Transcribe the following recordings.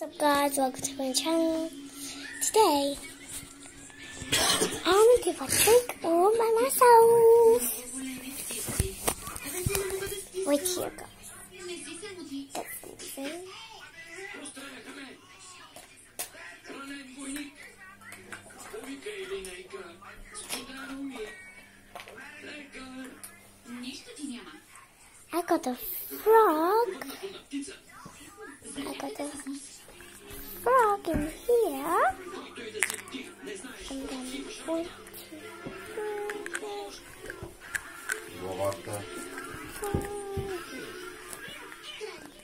What's up guys, welcome to my channel. Today, I'm gonna do a trick all by myself. Wait here guys. I got a frog. I got a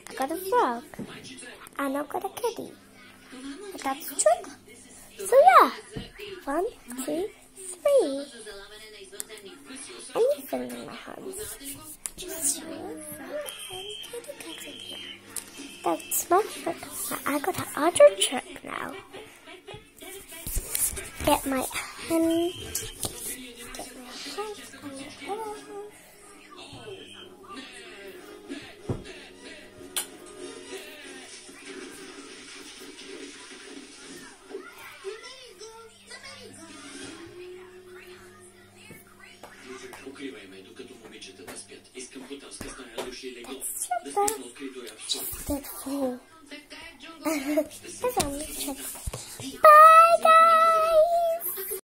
I got a frog. And I've got a kitty. And that's the trick. So yeah. One, two, three. Anything in my hands. That's my trick. I got another trick now. Get my hand. Get my hand Super. Tak fajnie. Tak fajnie.